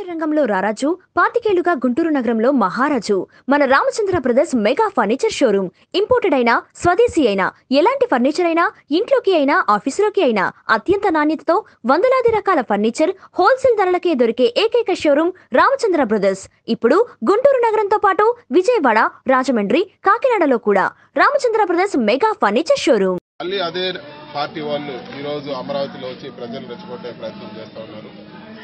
రంగంలో రారాజు పాతికేళ్ళుగా గుంటూరు నగరంలో మహారాజు. మన Ramachandra brothers mega furniture showroom. Imported అయినా స్వదేశీ అయినా ఎలాంటి ఫర్నిచర్ అయినా ఇంట్లోకి అయినా ఆఫీసులోకి అయినా అత్యంత నాణ్యతతో వందలాది రకాల ఫర్నిచర్ హోల్సేల్ ధరలకే దొరికే ఏకైక షోరూమ్ రామచంద్ర బ్రదర్స్. ఇప్పుడు గుంటూరు నగరంతో పాటు విజయవాడ రాజమండ్రి కాకినాడలో కూడా Ramachandra brothers mega furniture showroom. మళ్ళీ అదే పార్టీ వాళ్ళు ఈరోజు అమరావతిలో వచ్చి ప్రజలు రెచ్చగొట్టే ప్రయత్నం చేస్తూ ఉన్నారు.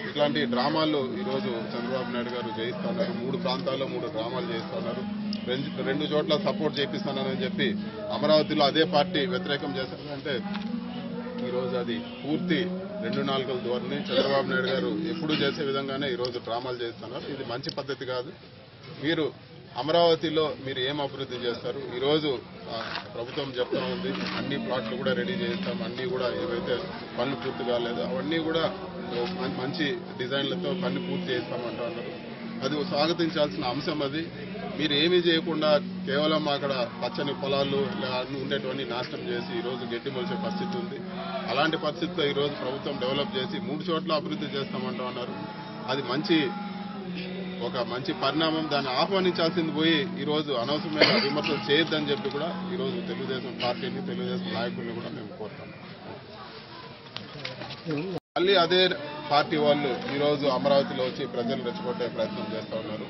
ఇట్లాంటి డ్రామాలు ఈరోజు చంద్రబాబు నాయుడు గారు చేయిస్తూ ఉన్నారు మూడు ప్రాంతాల్లో మూడు డ్రామాలు చేస్తూ ఉన్నారు రెండు రెండు చోట్ల సపోర్ట్ చేపిస్తున్నానని చెప్పి అమరావతిలో అదే పార్టీ వ్యతిరేకం చేస్తానంటే ఈరోజు అది పూర్తి రెండు నాలుగుల ధోరణి చంద్రబాబు నాయుడు గారు ఎప్పుడు చేసే విధంగానే ఈరోజు డ్రామాలు చేస్తున్నారు ఇది మంచి పద్ధతి కాదు. మీరు అమరావతిలో మీరు ఏం అభివృద్ధి చేస్తారు? ఈరోజు ప్రభుత్వం చెప్తా ఉంది అన్ని ప్లాట్లు కూడా రెడీ చేస్తాం అన్ని కూడా ఏవైతే పనులు పూర్తి కాలేదు అవన్నీ కూడా మంచి డిజైన్లతో పని పూర్తి చేస్తామంటున్నారు అది స్వాగతించాల్సిన అంశం అది. మీరు ఏమీ చేయకుండా కేవలం అక్కడ పచ్చని పొలాలు ఇలా ఉండేటువంటి నాశనం చేసి ఈరోజు గడ్డి మొలిచే పరిస్థితి ఉంది. అలాంటి పరిస్థితితో ఈరోజు ప్రభుత్వం డెవలప్ చేసి మూడు చోట్ల అభివృద్ధి చేస్తామంటూ ఉన్నారు అది మంచి ఒక మంచి పరిణామం దాన్ని ఆహ్వానించాల్సింది పోయి ఈరోజు అనవసరమైన విమర్శలు చేయొద్దని చెప్పి కూడా ఈరోజు తెలుగుదేశం పార్టీని తెలుగుదేశం నాయకుల్ని కూడా మేము కోరుతాం. మళ్ళీ అదే పార్టీ వాళ్ళు ఈరోజు అమరావతిలో వచ్చి ప్రజలు రెచ్చగొట్టే ప్రయత్నం చేస్తూ ఉన్నారు.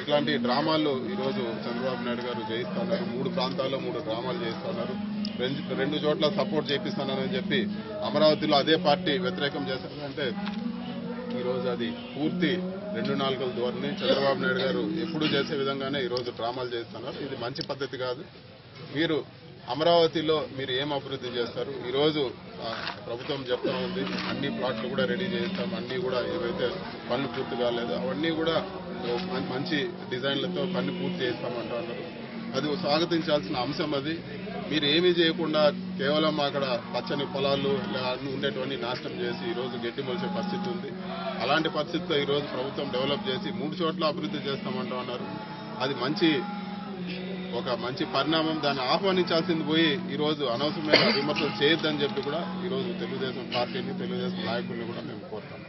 ఇట్లాంటి డ్రామాలు ఈరోజు చంద్రబాబు నాయుడు గారు చేయిస్తున్నారు మూడు ప్రాంతాల్లో మూడు డ్రామాలు చేస్తూ ఉన్నారు. రెండు చోట్ల సపోర్ట్ చేపిస్తున్నానని చెప్పి అమరావతిలో అదే పార్టీ వ్యతిరేకం చేస్తారంటే ఈరోజు అది పూర్తి రెండు నాలుగుల ధోరణి చంద్రబాబు నాయుడు గారు ఎప్పుడు చేసే విధంగానే ఈరోజు డ్రామాలు చేస్తున్నారు. ఇది మంచి పద్ధతి కాదు. మీరు అమరావతిలో మీరు ఏం అభివృద్ధి చేస్తారు? ఈరోజు ప్రభుత్వం చెప్తా ఉంది. అన్ని ప్లాట్లు కూడా రెడీ చేస్తాం అన్ని కూడా ఏవైతే పనులు పూర్తి కాలేదు అవన్నీ కూడా మంచి డిజైన్లతో పని పూర్తి చేస్తామంటున్నారు అది స్వాగతించాల్సిన అంశం అది. మీరు ఏమీ చేయకుండా కేవలం అక్కడ పచ్చని పొలాలు ఇలా ఉండేటువంటి నాశనం చేసి ఈరోజు గడ్డి మొలిచే పరిస్థితి ఉంది. అలాంటి పరిస్థితితో ఈరోజు ప్రభుత్వం డెవలప్ చేసి మూడు చోట్ల అభివృద్ధి చేస్తామంటూ ఉన్నారు అది మంచి ఒక మంచి పరిణామం. దాన్ని ఆహ్వానించాల్సింది పోయి ఈరోజు అనవసరమైన విమర్శలు చేయొద్దని చెప్పి కూడా ఈరోజు తెలుగుదేశం పార్టీని తెలుగుదేశం నాయకుల్ని కూడా మేము కోరుతాం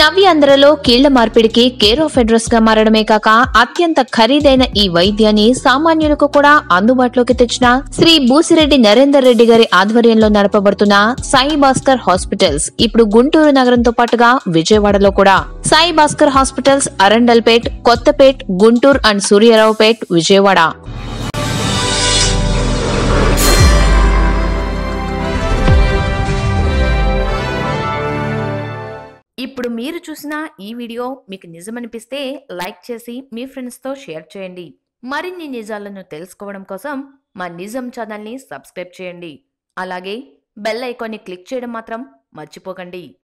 నవ్యాంధ్రలో కీళ్ళ మార్పిడికి కేర్ ఆఫ్ అడ్రస్గా మారడమే కాక అత్యంత ఖరీదైన ఈ వైద్యాన్ని సామాన్యులకు కూడా అందుబాటులోకి తెచ్చిన శ్రీ బూసిరెడ్డి నరేందర్ రెడ్డి గారి ఆధ్వర్యంలో నడపబడుతున్న సాయి భాస్కర్ హాస్పిటల్స్ ఇప్పుడు గుంటూరు నగరంతో పాటుగా విజయవాడలో కూడా. Sai Bhaskar hospitals Arundelpet Kothapet Guntur and Suryaraopet Vijayawada. మీరు చూసిన ఈ వీడియో మీకు నిజమనిపిస్తే లైక్ చేసి మీ ఫ్రెండ్స్తో షేర్ చేయండి. మరిన్ని నిజాలను తెలుసుకోవడం కోసం మా నిజం ఛానల్ని సబ్స్క్రైబ్ చేయండి. అలాగే బెల్ ఐకాన్ని క్లిక్ చేయడం మాత్రం మర్చిపోకండి.